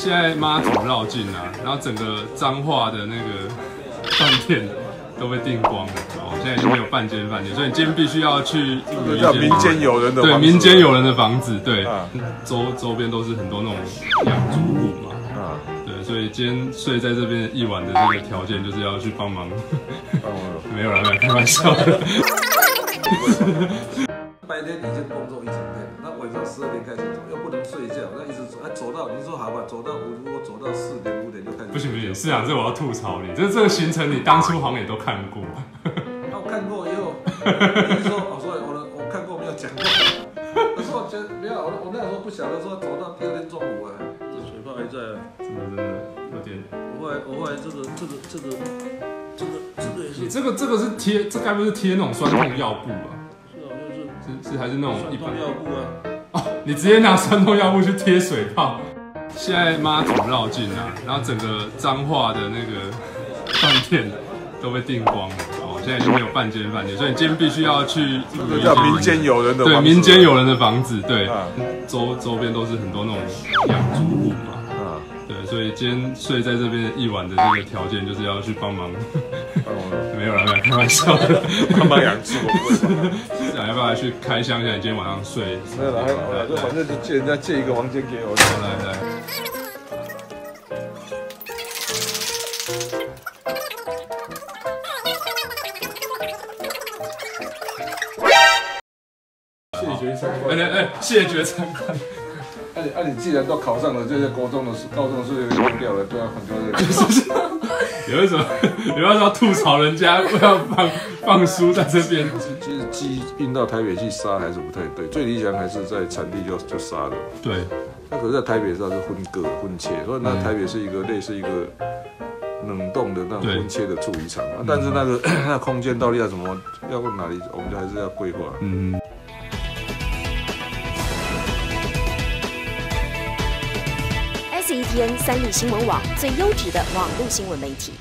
现在妈祖绕境啊，然后整个彰化的那个饭店都被订光了，哦，现在已经没有半间饭店，所以你今天必须要去住一间叫民间有人的对民间有人的房子，对啊，周周边都是很多那种养猪户嘛，啊，对，所以今天睡在这边一晚的这个条件就是要去帮忙，哦，没有啦，没有开玩笑的。白天已经工作一整天，那晚上十二点开始走，又不能睡觉，那一直走，到你说好吧，走到五，如果走到四点五点就开始不行不行，市长，这我要吐槽你，这这个行程你当初好像也都看过，那我看过以后，你是说，我说我的我看过没有讲过，可是我觉得没有，我我那时候不晓得说走到第二天中午啊，这水泡还在啊，真的真的有点。我后来我后来这个这个这个这个这个也是你这个这个是贴，这该不是贴那种酸痛药布吧？是啊，就是是是还是那种一般酸痛？药布啊，哦，你直接拿酸痛药物去贴水泡。现在妈祖绕境啊，然后整个脏化的那个饭店都被订光了，哦，现在已经没有半间饭店，所以你今天必须要去民间有人的对房子民间有人的房子，对啊，周周边都是很多那种养猪户嘛。啊，对，所以今天睡在这边一晚的这个条件就是要去帮忙，哦，没有啦，没有开玩笑的。帮忙养猪。想要不要去开箱一下？你今天晚上睡？没有了，还好了，就反正就借人家借一个房间给我。来来来，谢绝参哎观。哎哎，谢绝参观。那你那你既然都考上了这些高中的高中是用掉了，都要很多人。有为什么有为什么要吐槽人家不 要放放书在这边？其实鸡运到台北去杀还是不太对，最理想还是在产地就就杀了。对，那可是，在台北它是分割分切，所以那台北是一个类似一个冷冻的那种对分切的处理厂嘛。但是那个 那空间到底要怎么要往哪里，我们就还是要规划。嗯。CETN 三立新闻网最优质的网络新闻媒体。